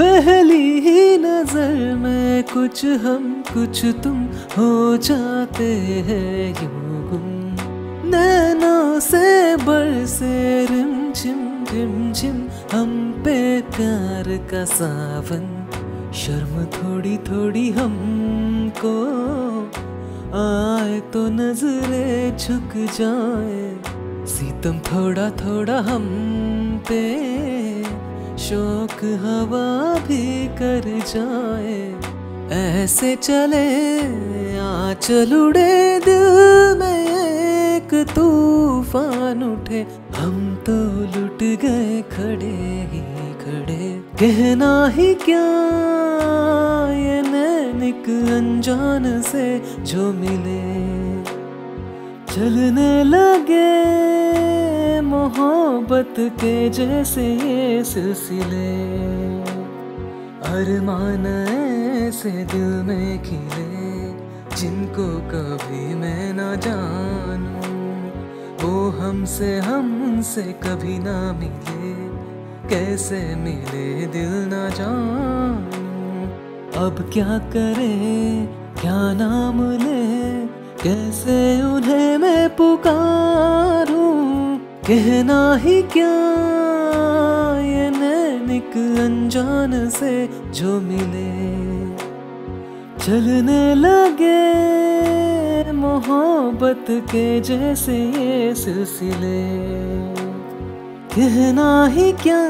पहली ही नज़र में कुछ हम, कुछ तुम हो जाते हैं यूँ गुम। नैनों से बरसे रिम झिम रिम झिम हम पे प्यार का सावन। शर्म थोड़ी थोड़ी हमको आए तो नजरे झुक जाए। सीतम थोड़ा थोड़ा हम पे शौक हवा भी कर जाए, ऐसे चले आ चल उड़े दिल में एक तूफ़ान उठे। हम तो लुट गए, खड़े ही खड़े। कहना ही क्या, ये नैनिक अनजान से जो मिले। चलने लगे मोहब्बत के जैसे सिलसिले, अरमान ऐसे दिल में खिले, जिनको कभी मैं ना जानूं, वो हमसे हमसे कभी ना मिले, कैसे मिले दिल ना जानूं। अब क्या करे, क्या नाम ले, कैसे उन्हें मैं पुकारूं? कहना ही क्या? ये नैनिक अनजान से जो मिले। चलने लगे मोहब्बत के जैसे ये सिलसिले। कहना ही क्या?